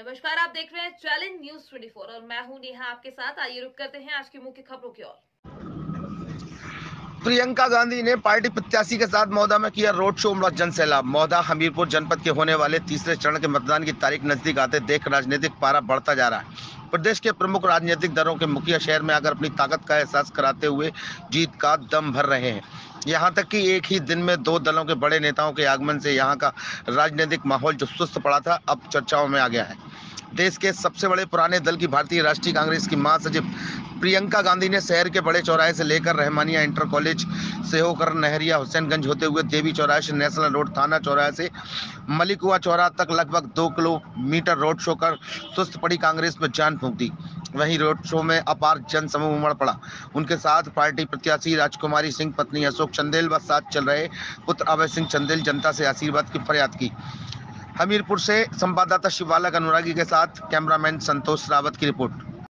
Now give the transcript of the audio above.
नमस्कार, आप देख रहे हैं चैलेंज न्यूज़ 24 और मैं हूँ नेहा आपके साथ। आइए रुक करते हैं आज की मुख्य खबरों की ओर। प्रियंका गांधी ने पार्टी प्रत्याशी के साथ मौदा में किया रोड शो उमड़ा जनसैलाब। मौदा हमीरपुर जनपद के होने वाले तीसरे चरण के मतदान की तारीख नज़दीक आते देख राजनीतिक पारा बढ़ता जा रहा है। प्रदेश के प्रमुख राजनीतिक दलों के मुखिया शहर में आकर अपनी ताकत का एहसास कराते हुए जीत का दम भर रहे हैं। यहाँ तक कि एक ही दिन में दो दलों के बड़े नेताओं के आगमन से यहाँ का राजनीतिक माहौल जो सुस्त पड़ा था, अब चर्चाओं में आ गया है। देश के सबसे बड़े पुराने दल की भारतीय राष्ट्रीय कांग्रेस की महासचिव प्रियंका गांधी ने शहर के बड़े चौराहे से लेकर रहमानिया इंटर कॉलेज से होकर नहरिया हुसैनगंज होते हुए देवी चौराहे से नेशनल रोड थाना चौराहे से मलिकुआ चौराहा तक लगभग दो किलोमीटर रोड शो कर सुस्त पड़ी कांग्रेस में जान फूंक दी। वहीं रोड शो में अपार जन समूह उमड़ पड़ा। उनके साथ पार्टी प्रत्याशी राजकुमारी सिंह, पत्नी अशोक चंदेल व साथ चल रहे पुत्र अभय सिंह चंदेल जनता से आशीर्वाद की फरियाद की। हमीरपुर से संवाददाता शिवालक अनुरागी के साथ कैमरामैन संतोष रावत की रिपोर्ट।